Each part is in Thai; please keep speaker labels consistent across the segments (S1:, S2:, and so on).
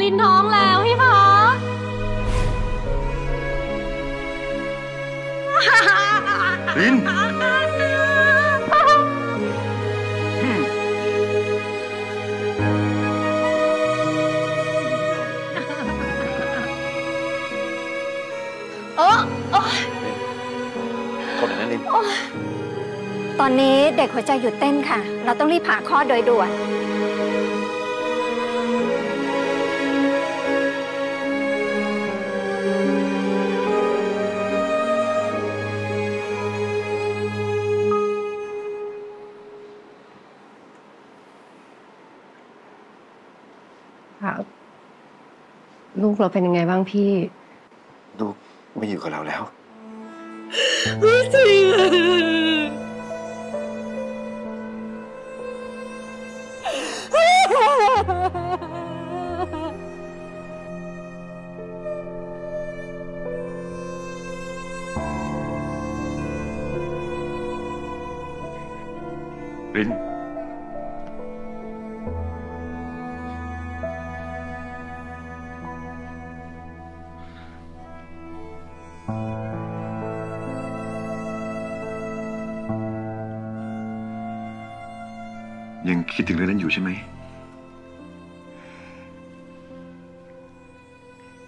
S1: ลินท้องแล้วพี่พา
S2: ลิน โ
S3: อ้โอ้
S2: คนนั้นลิน
S3: ตอนนี้เด็กหัวใจหยุดเต้นค่ะ เราต้องรีบผ่าคลอดโดยด่วน
S4: ค่ะ ลูกเราเป็นยังไงบ้างพี่
S2: ลูกไม่อยู่กับเราแล้ว
S1: รู้สึก
S2: ริน ยังคิดถึงเรื่องนั้นอยู่ใช่ไหม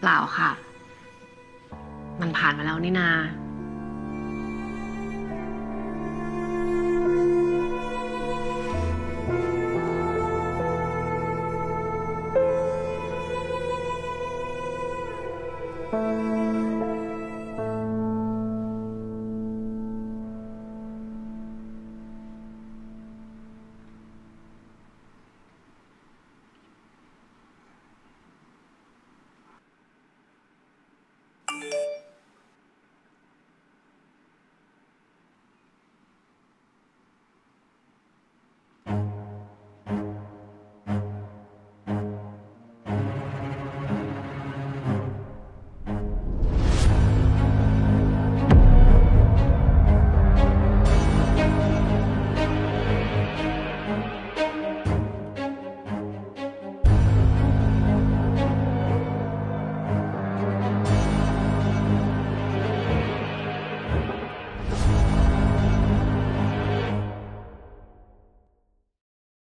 S2: เ
S4: ปล่าค่ะ มันผ่านมาแล้วนี่นา